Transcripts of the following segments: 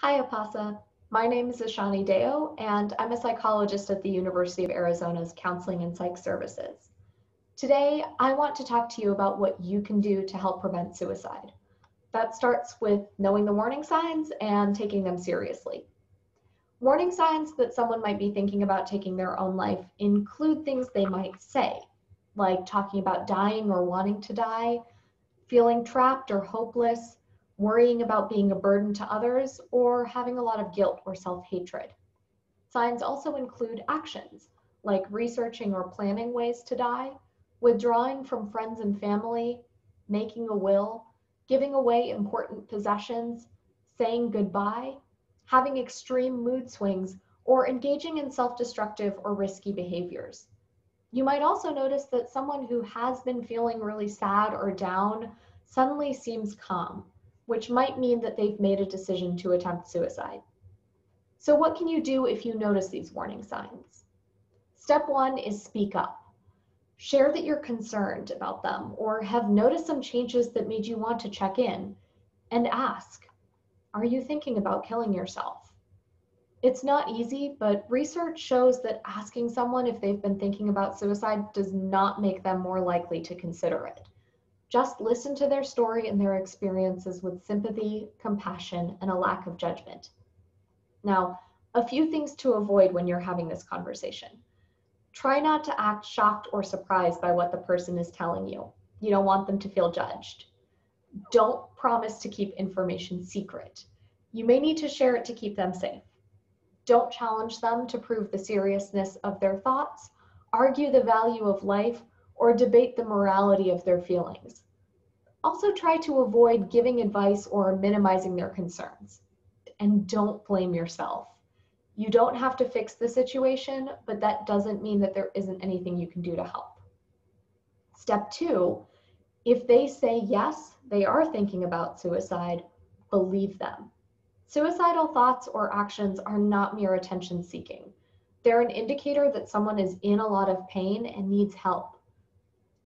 Hi, Apasa. My name is Ishani Deo, and I'm a psychologist at the University of Arizona's Counseling and Psych Services. Today, I want to talk to you about what you can do to help prevent suicide. That starts with knowing the warning signs and taking them seriously. Warning signs that someone might be thinking about taking their own life include things they might say, like talking about dying or wanting to die, feeling trapped or hopeless, worrying about being a burden to others, or having a lot of guilt or self hatred. Signs also include actions, like researching or planning ways to die, withdrawing from friends and family, making a will, giving away important possessions, saying goodbye, having extreme mood swings, or engaging in self destructive or risky behaviors. You might also notice that someone who has been feeling really sad or down suddenly seems calm, which might mean that they've made a decision to attempt suicide. So, what can you do if you notice these warning signs? Step one is speak up. Share that you're concerned about them or have noticed some changes that made you want to check in and ask Are you thinking about killing yourself? It's not easy, but research shows that asking someone if they've been thinking about suicide does not make them more likely to consider it. Just listen to their story and their experiences with sympathy, compassion, and a lack of judgment. Now, a few things to avoid when you're having this conversation. Try not to act shocked or surprised by what the person is telling you. You don't want them to feel judged. Don't promise to keep information secret. You may need to share it to keep them safe. Don't challenge them to prove the seriousness of their thoughts, argue the value of life, or debate the morality of their feelings. Also, try to avoid giving advice or minimizing their concerns. And don't blame yourself. You don't have to fix the situation, but that doesn't mean that there isn't anything you can do to help. Step two if they say yes, they are thinking about suicide, believe them. Suicidal thoughts or actions are not mere attention seeking. They're an indicator that someone is in a lot of pain and needs help.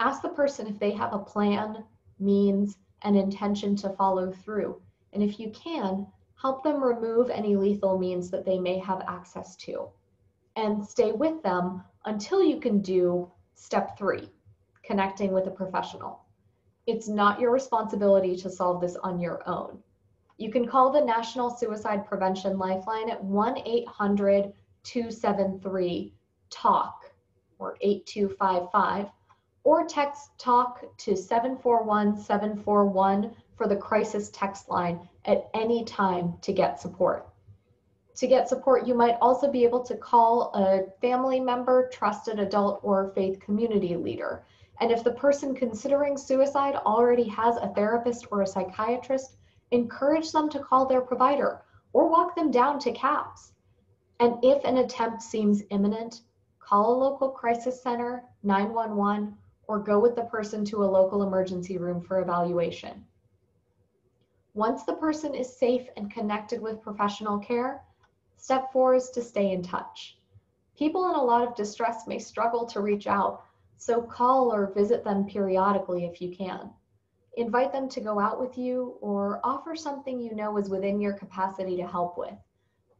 Ask the person if they have a plan, means, and intention to follow through. And if you can, help them remove any lethal means that they may have access to. And stay with them until you can do step three, connecting with a professional. It's not your responsibility to solve this on your own. You can call the National Suicide Prevention Lifeline at 1 800 273 TALK or 8255 or text talk to 741 741 for the crisis text line at any time to get support. To get support, you might also be able to call a family member, trusted adult, or faith community leader. And if the person considering suicide already has a therapist or a psychiatrist, encourage them to call their provider or walk them down to CAPS. And if an attempt seems imminent, call a local crisis center, 911, or go with the person to a local emergency room for evaluation. Once the person is safe and connected with professional care, step four is to stay in touch. People in a lot of distress may struggle to reach out, so call or visit them periodically if you can. Invite them to go out with you or offer something you know is within your capacity to help with,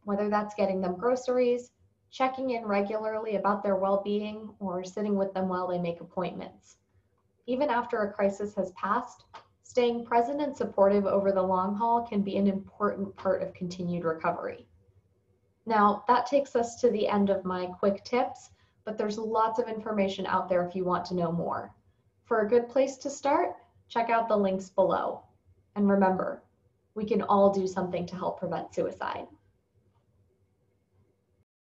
whether that's getting them groceries, checking in regularly about their well being, or sitting with them while they make appointments. Even after a crisis has passed, staying present and supportive over the long haul can be an important part of continued recovery. Now, that takes us to the end of my quick tips, but there's lots of information out there if you want to know more. For a good place to start, check out the links below. And remember, we can all do something to help prevent suicide.